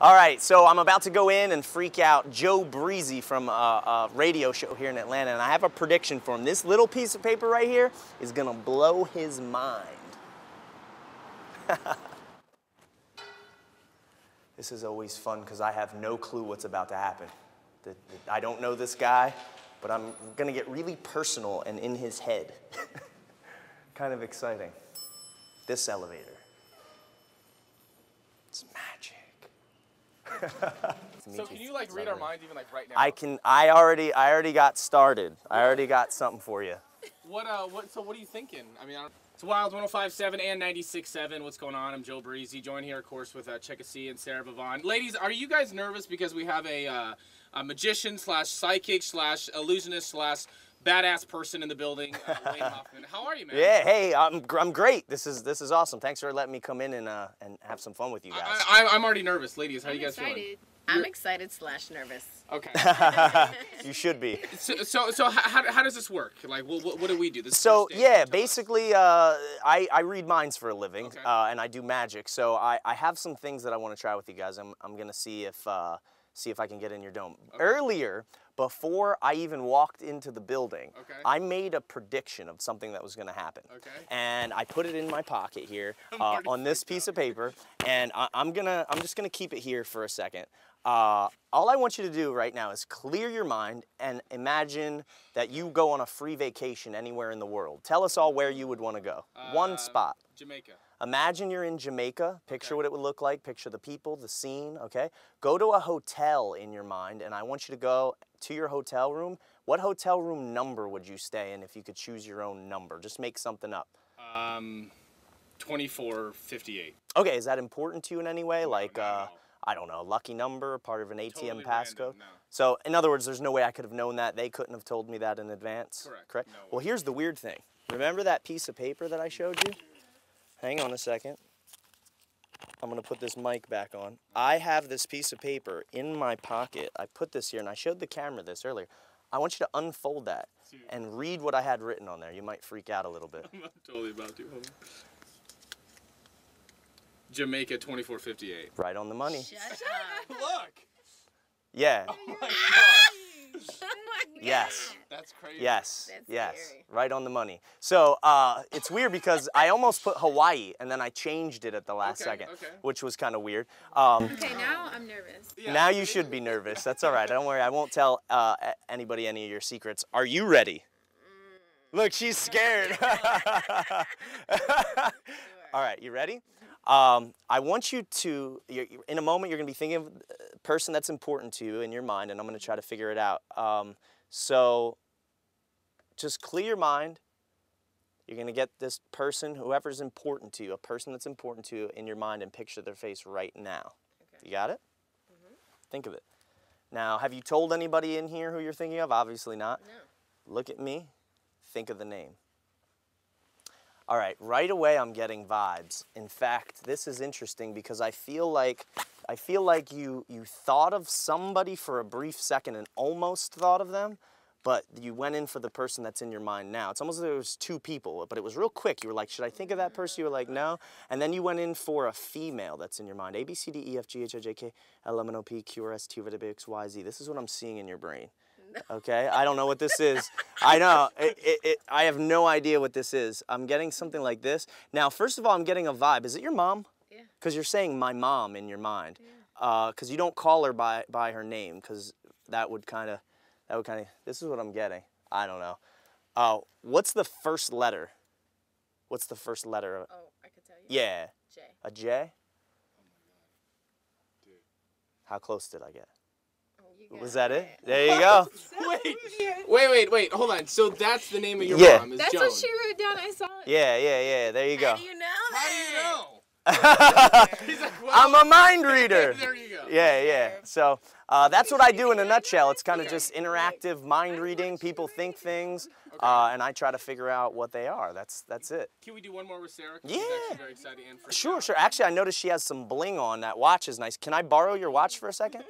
All right, so I'm about to go in and freak out Joe Breezy from a, a radio show here in Atlanta, and I have a prediction for him. This little piece of paper right here is gonna blow his mind. this is always fun because I have no clue what's about to happen. The- the- I don't know this guy, but I'm gonna get really personal and in his head. kind of exciting. This elevator. It's magic. So can you like read our minds even like right now? I can. I already. I already got started. I already got something for you. What uh what so what are you thinking? I mean, I don't, it's Wild 105.7 and 96.7. What's going on? I'm Joe Breezy. Joined here, of course, with uh, Checka C and Sarah Bavon. Ladies, are you guys nervous because we have a, uh, a magician slash psychic slash illusionist slash badass person in the building, uh, Wayne Hoffman? How are you, man? Yeah. Hey, I'm. I'm great. This is. This is awesome. Thanks for letting me come in and uh and have some fun with you guys. I, I, I'm already nervous, ladies. How I'm you guys excited. feeling? I'm excited slash nervous. Okay. you should be. so, so, so how, how, how does this work? Like, what, what, what do we do? This So yeah, basically, uh, I, I read minds for a living, Okay. uh, and I do magic. So I, I have some things that I want to try with you guys. I'm, I'm gonna see if uh, see if I can get in your dome. Earlier, before I even walked into the building, Okay. I made a prediction of something that was gonna happen. Okay. And I put it in my pocket here uh, on this piece of paper, and I, I'm gonna I'm just gonna keep it here for a second. Uh, all I want you to do right now is clear your mind and imagine that you go on a free vacation anywhere in the world. Tell us all where you would want to go. One Uh, spot. Jamaica. Imagine you're in Jamaica. Picture Okay. what it would look like. Picture the people, the scene, okay? Go to a hotel in your mind, and I want you to go to your hotel room. What hotel room number would you stay in if you could choose your own number? Just make something up. Um, 2458. Okay, is that important to you in any way? Like, not at uh, all. I don't know, lucky number, part of an ATM Totally passcode? no. So, in other words, there's no way I could have known that. They couldn't have told me that in advance. Correct. Correct. No well, here's the weird thing. Remember that piece of paper that I showed you? Hang on a second. I'm gonna put this mic back on. I have this piece of paper in my pocket. I put this here, and I showed the camera this earlier. I want you to unfold that and read what I had written on there. You might freak out a little bit. I'm not totally about to. Hold on. Jamaica 2458. Right on the money. Shut up. Look! Yeah. Oh my god! oh. Yes. That's crazy. Yes. That's yes. scary. Right on the money. So uh, it's weird because I almost put Hawaii and then I changed it at the last Okay, second, okay. which was kind of weird. Um, Okay, now I'm nervous. Yeah. Now you should be nervous. That's all right. Don't worry. I won't tell uh, anybody any of your secrets. Are you ready? Look, she's scared. all right, you ready? Um, I want you to, in a moment, you're going to be thinking of a person that's important to you in your mind, and I'm going to try to figure it out. Um, so just clear your mind. You're going to get this person, whoever's important to you, a person that's important to you in your mind, and picture their face right now. You got it? Think of it. Now, have you told anybody in here who you're thinking of? Obviously not. No. Look at me. Think of the name. All right, right away I'm getting vibes. In fact, this is interesting because I feel like I feel like you you thought of somebody for a brief second and almost thought of them, but you went in for the person that's in your mind now. It's almost like there was two people, but it was real quick. You were like, should I think of that person? You were like, no. And then you went in for a female that's in your mind. A, B, C, D, E, F, G, H, I, J, K, L, M, N, O, P, Q, R, S, T, U, V, W, X, Y, Z. This is what I'm seeing in your brain. Okay, I don't know what this is. I know. It, it, it, I have no idea what this is. I'm getting something like this. Now, first of all, I'm getting a vibe. Is it your mom? Yeah. Because you're saying my mom in your mind. Because you don't call her by, by her name, because that would kind of, that would kind of, this is what I'm getting. I don't know. Uh, what's the first letter? What's the first letter? of- Oh, I could tell you. Yeah, J. a J? Dude. How close did I get? Was that it? There you go. Wait, wait, wait, wait. Hold on. So that's the name of your Yeah. mom is That's Joan. what she wrote down. I saw it. Yeah, yeah, yeah. There you go. How do you know How do you know? Like, well, I'm a mind reader. there you go. Yeah, yeah. So uh, that's what I do in a nutshell. It's kind of just interactive mind reading. People think things, uh, and I try to figure out what they are. That's that's it. Can we do one more with Sarah? Yeah. very excited and Sure, sure. Actually, I noticed she has some bling on. That watch is nice. Can I borrow your watch for a second?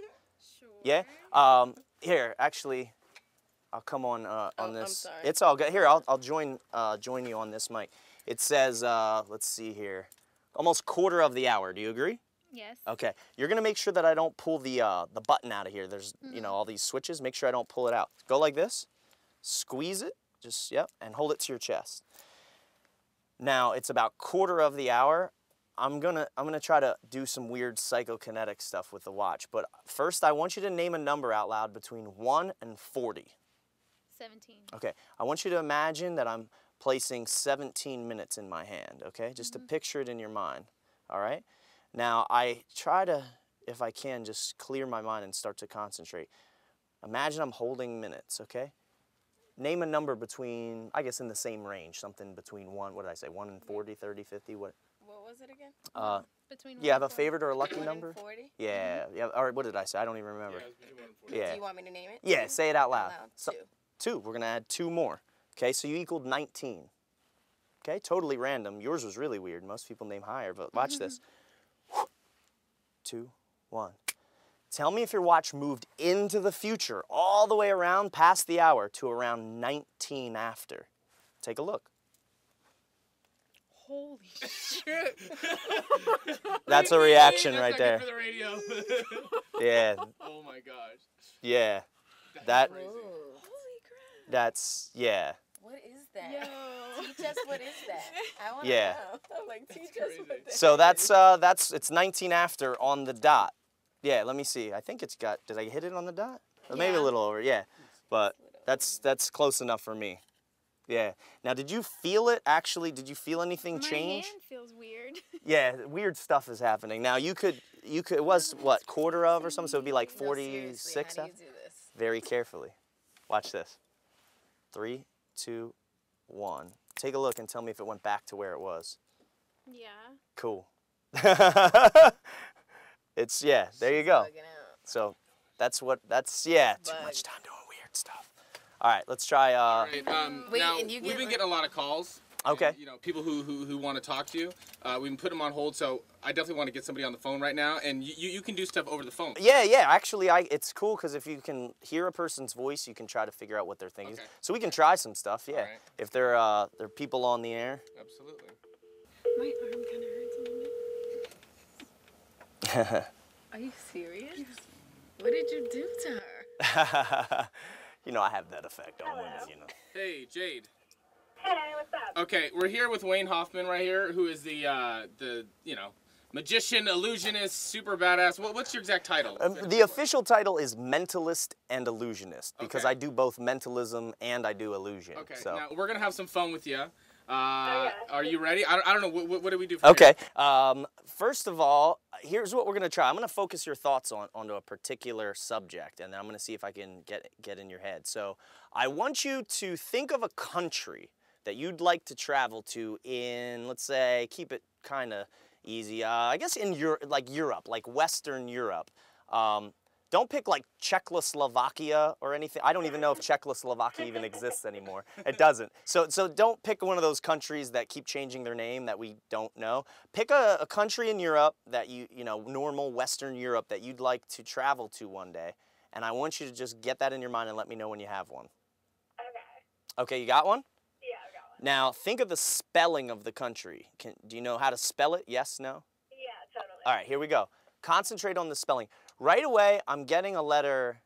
Sure. Yeah. Um, here, actually, I'll come on uh, Oh, on I'm this. sorry. It's all good. Here, I'll I'll join uh, join you on this mic. It says, uh, let's see here, almost quarter of the hour. Do you agree? Yes. Okay, you're gonna make sure that I don't pull the uh, the button out of here. There's you know all these switches. Make sure I don't pull it out. Go like this, squeeze it, just yep, and hold it to your chest. Now it's about quarter of the hour. I'm gonna I'm gonna try to do some weird psychokinetic stuff with the watch. But first, I want you to name a number out loud between one and forty. 17. Okay, I want you to imagine that I'm placing 17 minutes in my hand, okay? Just to mm-hmm. picture it in your mind, all right? Now, I try to, if I can, just clear my mind and start to concentrate. Imagine I'm holding minutes, okay? Name a number between, I guess in the same range, something between 1, what did I say, 1 and mm-hmm. 40, 30, 50, what? What was it again? Uh, Between you have a one and four. favorite or a lucky number? forty. Yeah, yeah, or what did I say? I don't even remember. Yeah, it's between one. Yeah. Do you want me to name it? Yeah, say it out loud. Out So- Two. Two. We're gonna add two more. Okay, so you equaled 19. Okay, totally random. Yours was really weird. Most people name higher, but watch this. Two, one. Tell me if your watch moved into the future, all the way around past the hour to around 19 after. Take a look. Holy shit! That's a reaction That's right not there. Good for the radio. Yeah, oh my gosh. yeah. That's That- crazy. Holy crap! That's, yeah. What is that? Yo. Teach us what is that? I want Yeah. know. I'm like, teach us crazy. what that So that's, uh, that's, it's 19 after on the dot. Yeah, let me see. I think it's got, did I hit it on the dot? Or maybe a little over, yeah. But that's, that's close enough for me. Yeah. Now, did you feel it actually? Did you feel anything My change? hand feels weird. Yeah, weird stuff is happening. Now, you could, you could, it was what, quarter of or something? So it'd be like No, 46 How do you do this? Very carefully. Watch this. Three, two, one. Take a look and tell me if it went back to where it was. yeah. Cool. it's, yeah, there you go. So that's what, that's, yeah, too much time doing weird stuff. All right, let's try, uh, All right, um, Wait, now, and you we've been like- getting a lot of calls. Okay. and, you know, people who, who, who want to talk to you. Uh, we can put them on hold, so I definitely want to get somebody on the phone right now, and you, you, you can do stuff over the phone. Yeah, yeah. Actually, I it's cool because if you can hear a person's voice, you can try to figure out what they're thinking. Okay. So we can try some stuff. Yeah. Alright. If they're uh they're people on the air. Absolutely. My arm kind of hurts a little bit. Are you serious? What did you do to her? you know, I have that effect on women. You know. Hey, Jade. Hey, what's up? Okay, we're here with Wayne Hoffman right here, who is the uh, the you know magician, illusionist, super badass. What, what's your exact title? Um, the official title is mentalist and illusionist because Okay. I do both mentalism and I do illusion. Okay, So. now we're gonna have some fun with you. Uh, yeah. Are you ready? I don't, I don't know. What, what, what do we do? From Okay. Um, first of all, here's what we're gonna try. I'm gonna focus your thoughts on onto a particular subject, and then I'm gonna see if I can get get in your head. So I want you to think of a country that you'd like to travel to in, let's say, keep it kind of easy. Uh, I guess in Europe, like Europe, like Western Europe. Um, don't pick like Czechoslovakia or anything. I don't even know if Czechoslovakia even exists anymore. It doesn't. So, so don't pick one of those countries that keep changing their name that we don't know. Pick a, a country in Europe that you, you know, normal Western Europe that you'd like to travel to one day. And I want you to just get that in your mind and let me know when you have one. Okay. Okay, you got one? Yeah, I got one. Now, think of the spelling of the country. Can, do you know how to spell it? Yes, no? Yeah, totally. All right, here we go. Concentrate on the spelling. Right away, I'm getting a letter.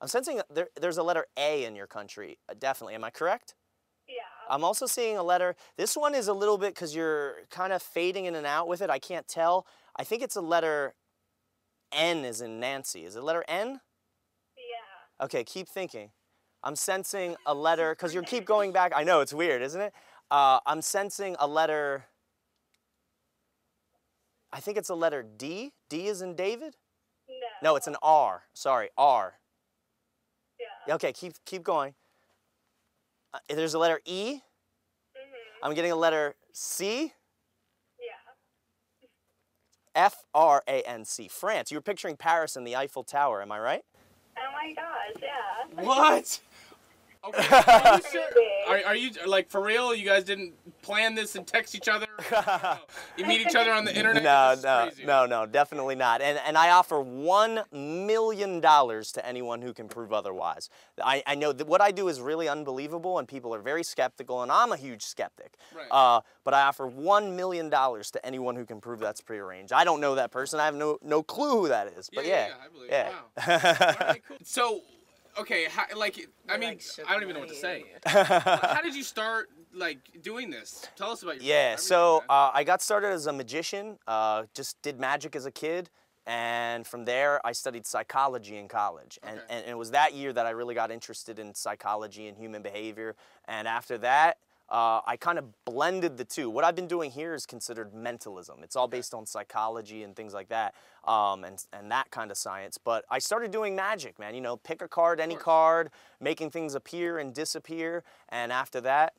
I'm sensing there, there's a letter A in your country. uh, Definitely. Am I correct? Yeah. I'm also seeing a letter. This one is a little bit because you're kind of fading in and out with it. I can't tell. I think it's a letter N is in Nancy. Is it letter N? Yeah. Okay, keep thinking. I'm sensing a letter because you keep going back. I know it's weird, isn't it? Uh, I'm sensing a letter. I think it's a letter D. D is in David. No. It's an R. Sorry, R. Yeah. Okay, keep keep going. Uh, there's a letter E. Mhm. I'm getting a letter C. Yeah. F R A N C. France. You were picturing Paris and the Eiffel Tower. Am I right? Oh my gosh, yeah. What? Okay. Are you, sure? Are, are you like for real? You guys didn't plan this and text each other? you meet each other on the internet? No, no, crazy. no, no, definitely not. And and I offer one million dollars to anyone who can prove otherwise. I, I know that what I do is really unbelievable, and people are very skeptical, and I'm a huge skeptic. Right. Uh, but I offer one million dollars to anyone who can prove that's prearranged. I don't know that person. I have no no clue who that is. But Yeah, yeah, yeah, yeah, I believe. yeah. Wow. All right, cool. So, okay, how, like I You're mean, like, I don't even know what to say. how did you start like doing this? Tell us about yourself. Yeah, so uh, I got started as a magician, uh, just did magic as a kid. And from there, I studied psychology in college. And, and, it was that year that I really got interested in psychology and human behavior. And after that, uh, I kind of blended the two. What I've been doing here is considered mentalism. It's all based on psychology and things like that, um, and, and that kind of science. But I started doing magic, man. You know, pick a card, any card, making things appear and disappear. And after that,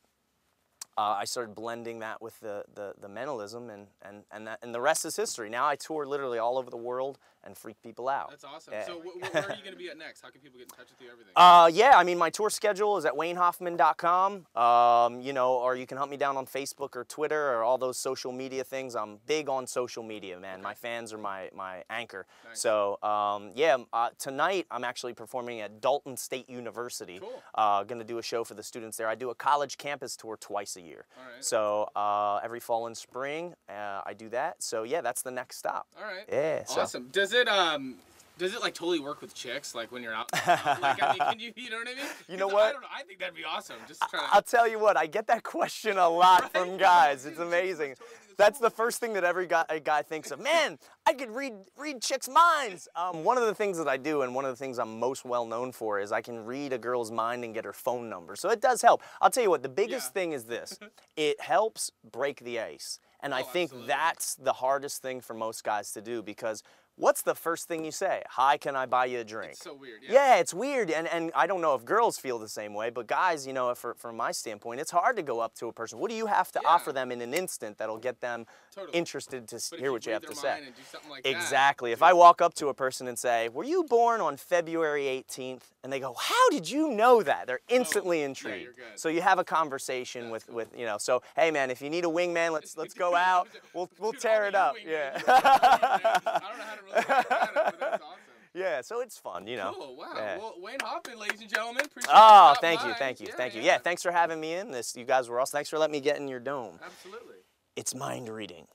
uh, I started blending that with the, the, the mentalism, and, and, and, that, and the rest is history. Now I tour literally all over the world and freak people out. That's awesome. Yeah. So, wh- wh- where are you going to be at next? How can people get in touch with you? Everything. Uh, yeah, I mean, my tour schedule is at waynehoffman.com. Um, you know, or you can hunt me down on Facebook or Twitter or all those social media things. I'm big on social media, man. My fans are my, my anchor. Nice. So, um, yeah, uh, tonight I'm actually performing at Dalton State University. Cool. Uh, gonna do a show for the students there. I do a college campus tour twice a year. All right. So, uh, every fall and spring, uh, I do that. So, yeah, that's the next stop. All right. Yeah. So. Awesome. Does it um does it like totally work with chicks like when you're out? like I mean, can you you know what I mean? You know what? I don't know. I think that'd be awesome. Just trying I'll tell you what, I get that question a lot Right? from guys. It's amazing. chicks totally do this That's the first thing that every guy, a guy thinks of. Man, I could read read chicks' minds. Um, one of the things that I do, and one of the things I'm most well known for, is I can read a girl's mind and get her phone number. So it does help. I'll tell you what, the biggest Yeah. thing is this: it helps break the ice, and I Oh, think absolutely. that's the hardest thing for most guys to do because. What's the first thing you say? Hi, can I buy you a drink? It's so weird. Yeah. Yeah, it's weird, and, and I don't know if girls feel the same way, but guys, you know, for, from my standpoint, it's hard to go up to a person. What do you have to Yeah. offer them in an instant that'll get them Totally. interested to But if hear what you have to say? mind and do something like that, Exactly. If dude, I walk up to a person and say, "Were you born on February 18th?" And they go, "How did you know that?" They're oh, instantly Oh, yeah, intrigued. you're. So you have a conversation with, with you know. So hey, man, if you need a wingman, let's let's go out. We'll we'll Dude, tear it up. Yeah. You're a wingman. I don't know how to really talk it, but that's awesome. yeah. So it's fun, you know. Cool. Wow. Yeah. Well, Wayne Hoffman, ladies and gentlemen, appreciate Oh, thank you, thank you, thank you. Yeah, thanks for having me in. This, you guys were awesome. Thanks for letting me get in your dome. Absolutely. It's mind reading.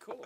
Cool.